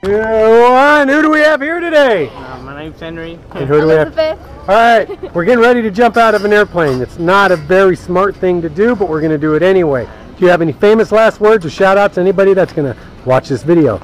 One. Who do we have here today? Uh, my name's Henry. And who do we have? All right, we're getting ready to jump out of an airplane. It's not a very smart thing to do, but we're going to do it anyway. Do you have any famous last words or shout outs to anybody that's going to watch this video?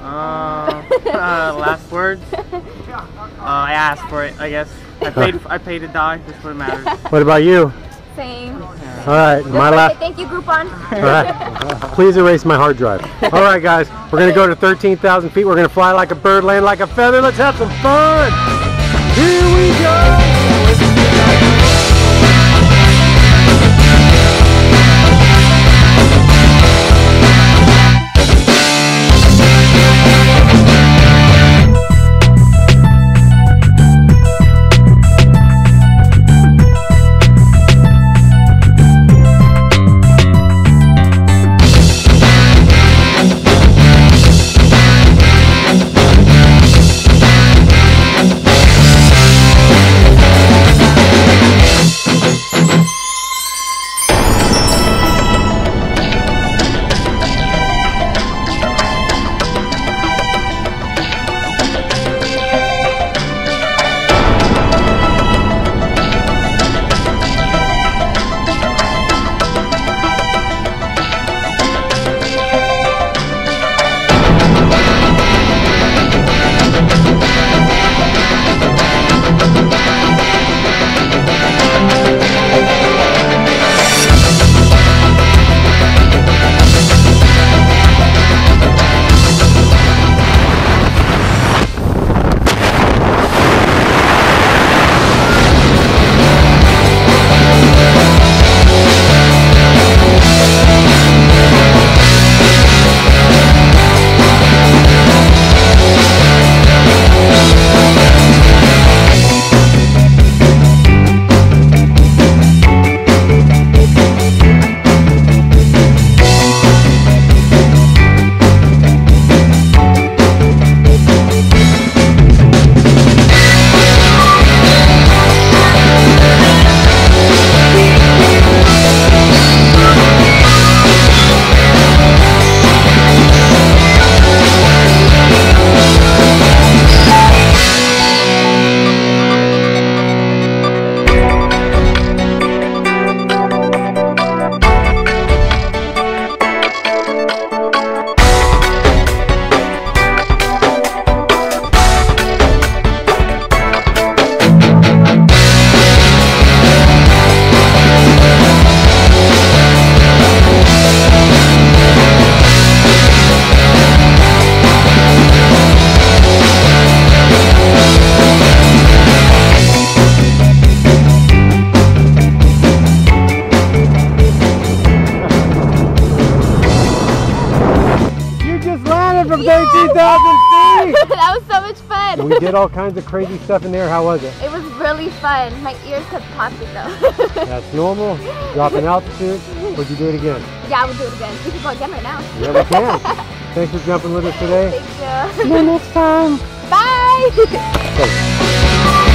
Uh, uh, last words. Uh, I asked for it. I guess I paid. I paid to die. That's what matters. What about you? Same. All right, my last. Thank you, Groupon. All right. Please erase my hard drive. All right, guys, we're going to go to 13,000 feet. We're going to fly like a bird, land like a feather. Let's have some fun. Here we go. Landed from 13,000 feet. that was so much fun. We did all kinds of crazy stuff in there. How was it? It was really fun. My ears kept popping though. That's normal. Dropping altitude. Would you do it again? yeah, I would do it again. We can go again right now. Yeah, we can. Thanks for jumping with us today. Thank you. See you next time. Bye. Thanks.